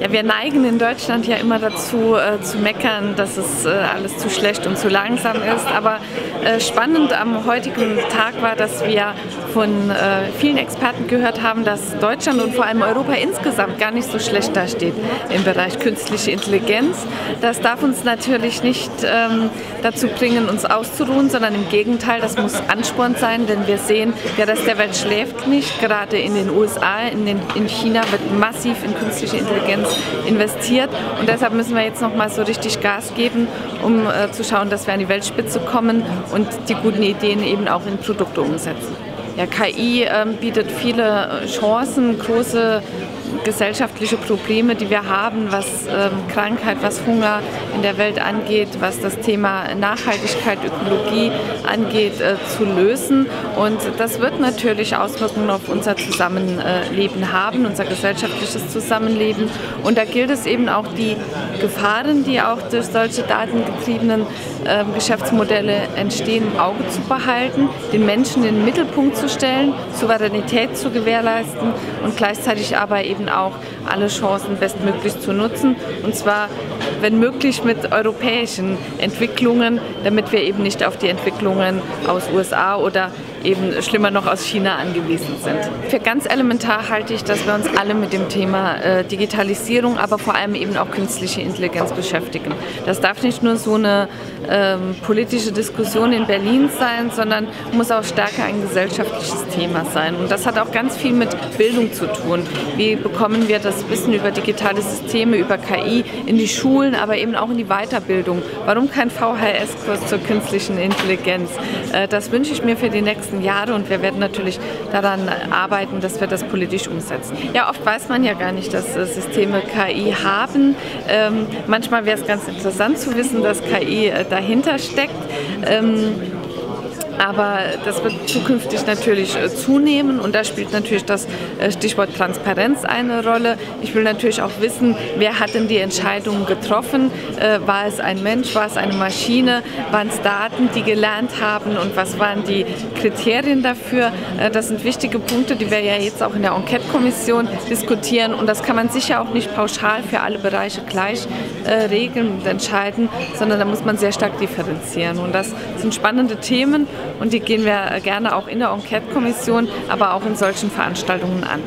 Ja, wir neigen in Deutschland ja immer dazu äh, zu meckern, dass es äh, alles zu schlecht und zu langsam ist. Aber äh, spannend am heutigen Tag war, dass wir von äh, vielen Experten gehört haben, dass Deutschland und vor allem Europa insgesamt gar nicht so schlecht dasteht im Bereich künstliche Intelligenz. Das darf uns natürlich nicht ähm, dazu bringen, uns auszuruhen, sondern im Gegenteil, das muss Ansporn sein, denn wir sehen, der Rest der Welt schläft nicht. Gerade in den USA, in, den, in China wird massiv in künstliche Intelligenz investiert. Und deshalb müssen wir jetzt noch mal so richtig Gas geben, um äh, zu schauen, dass wir an die Weltspitze kommen und die guten Ideen eben auch in Produkte umsetzen. Ja, KI äh, bietet viele Chancen, große gesellschaftliche Probleme, die wir haben, was ähm, Krankheit, was Hunger in der Welt angeht, was das Thema Nachhaltigkeit, Ökologie angeht, äh, zu lösen. Und das wird natürlich Auswirkungen auf unser Zusammenleben haben, unser gesellschaftliches Zusammenleben. Und da gilt es eben auch die Gefahren, die auch durch solche datengetriebenen äh, Geschäftsmodelle entstehen, im Auge zu behalten, den Menschen in den Mittelpunkt zu stellen, Souveränität zu gewährleisten und gleichzeitig aber eben eben auch alle Chancen bestmöglich zu nutzen. Und zwar, wenn möglich, mit europäischen Entwicklungen, damit wir eben nicht auf die Entwicklungen aus USA oder eben schlimmer noch aus China angewiesen sind. Für ganz elementar halte ich, dass wir uns alle mit dem Thema äh, Digitalisierung, aber vor allem eben auch künstliche Intelligenz beschäftigen. Das darf nicht nur so eine ähm, politische Diskussion in Berlin sein, sondern muss auch stärker ein gesellschaftliches Thema sein. Und das hat auch ganz viel mit Bildung zu tun. Wie bekommen wir das Wissen über digitale Systeme, über KI in die Schulen, aber eben auch in die Weiterbildung? Warum kein VHS-Kurs zur künstlichen Intelligenz? Äh, das wünsche ich mir für die nächsten nächsten Jahre und wir werden natürlich daran arbeiten, dass wir das politisch umsetzen. Ja, oft weiß man ja gar nicht, dass Systeme KI haben. Ähm, manchmal wäre es ganz interessant zu wissen, dass KI äh, dahinter steckt. Ähm, aber das wird zukünftig natürlich äh, zunehmen und da spielt natürlich das äh, Stichwort Transparenz eine Rolle. Ich will natürlich auch wissen, wer hat denn die Entscheidungen getroffen? Äh, war es ein Mensch, war es eine Maschine, waren es Daten, die gelernt haben und was waren die Kriterien dafür? Das sind wichtige Punkte, die wir ja jetzt auch in der Enquete-Kommission diskutieren und das kann man sicher auch nicht pauschal für alle Bereiche gleich regeln und entscheiden, sondern da muss man sehr stark differenzieren und das sind spannende Themen und die gehen wir gerne auch in der Enquete-Kommission, aber auch in solchen Veranstaltungen an.